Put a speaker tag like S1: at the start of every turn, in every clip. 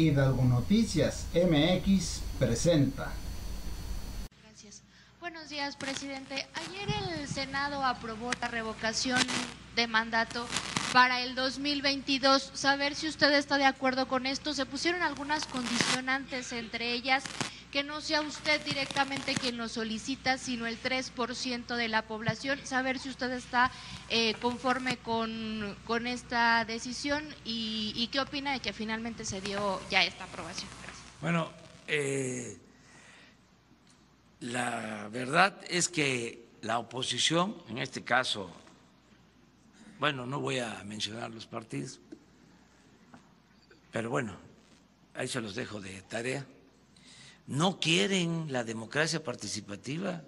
S1: Hidalgo Noticias MX presenta.
S2: Gracias. Buenos días, presidente. Ayer el Senado aprobó la revocación de mandato para el 2022. Saber si usted está de acuerdo con esto. Se pusieron algunas condicionantes, entre ellas que no sea usted directamente quien lo solicita, sino el 3% de la población. Saber si usted está eh, conforme con, con, esta decisión y, qué opina de que finalmente se dio ya esta aprobación. Gracias.
S3: Bueno, eh, la verdad es que la oposición, en este caso, bueno, no voy a mencionar los partidos, pero bueno, ahí se los dejo de tarea no quieren la democracia participativa.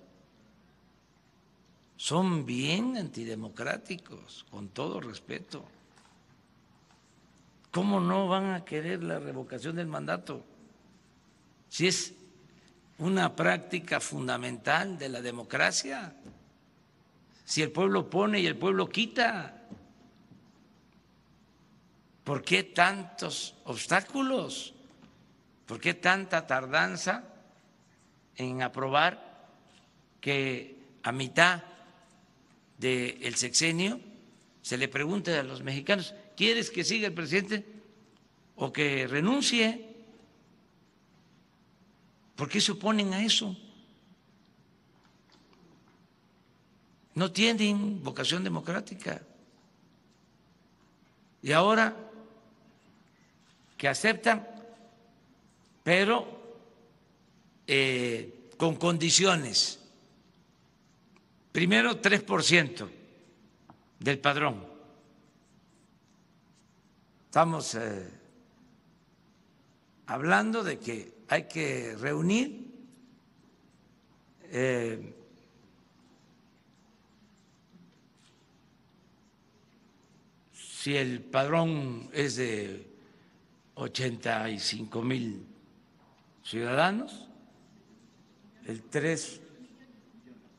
S3: Son bien antidemocráticos, con todo respeto. ¿Cómo no van a querer la revocación del mandato? Si es una práctica fundamental de la democracia, si el pueblo pone y el pueblo quita, ¿por qué tantos obstáculos? ¿Por qué tanta tardanza en aprobar que a mitad del sexenio se le pregunte a los mexicanos, ¿quieres que siga el presidente o que renuncie? ¿Por qué se oponen a eso? No tienen vocación democrática. Y ahora que aceptan pero eh, con condiciones. Primero, 3% del padrón. Estamos eh, hablando de que hay que reunir eh, si el padrón es de 85 mil ciudadanos, el 3,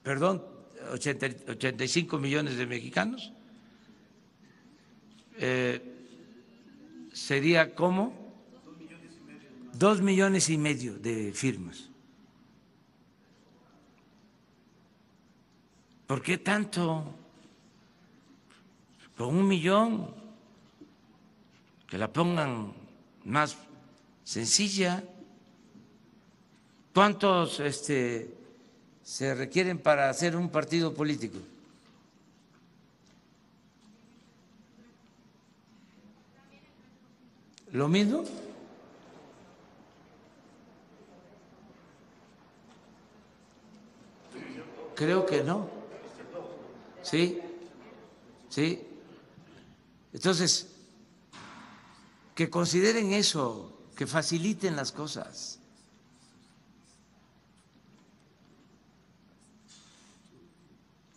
S3: perdón, 85 millones de mexicanos, eh, sería como dos millones y medio de firmas. ¿Por qué tanto? Con un millón, que la pongan más sencilla. ¿Cuántos este, se requieren para hacer un partido político? ¿Lo mismo? Creo que no. ¿Sí? ¿Sí? Entonces, que consideren eso, que faciliten las cosas.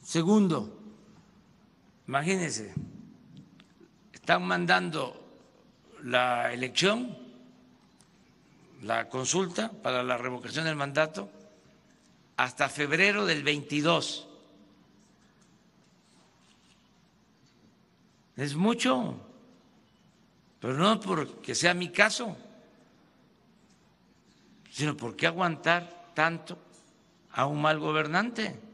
S3: Segundo, imagínense, están mandando la elección, la consulta para la revocación del mandato hasta febrero del 22. Es mucho, pero no porque sea mi caso, sino porque aguantar tanto a un mal gobernante.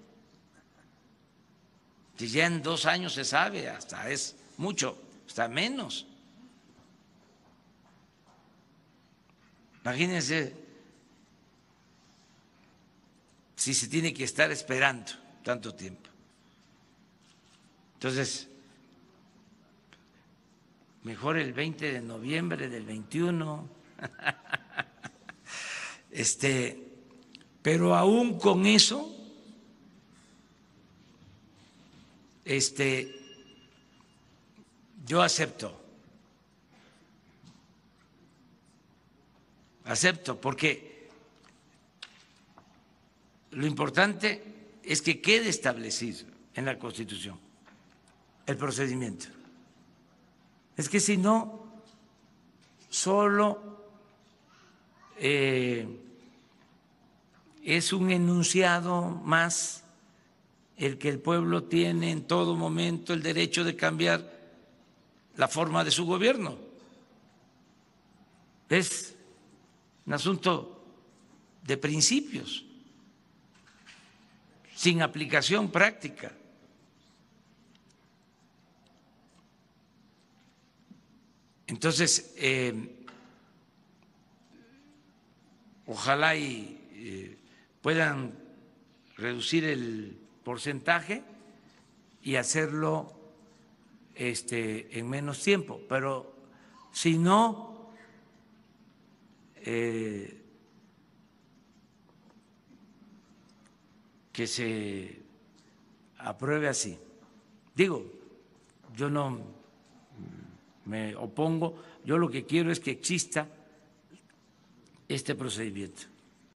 S3: Si ya en dos años se sabe, hasta es mucho, hasta menos. Imagínense si se tiene que estar esperando tanto tiempo. Entonces, mejor el 20 de noviembre del 21. Este, pero aún con eso este, yo acepto, acepto, porque lo importante es que quede establecido en la Constitución el procedimiento. Es que si no, solo eh, es un enunciado más el que el pueblo tiene en todo momento el derecho de cambiar la forma de su gobierno. Es un asunto de principios, sin aplicación práctica. Entonces, eh, ojalá y eh, puedan reducir el porcentaje y hacerlo este, en menos tiempo, pero si no, eh, que se apruebe así. Digo, yo no me opongo, yo lo que quiero es que exista este procedimiento.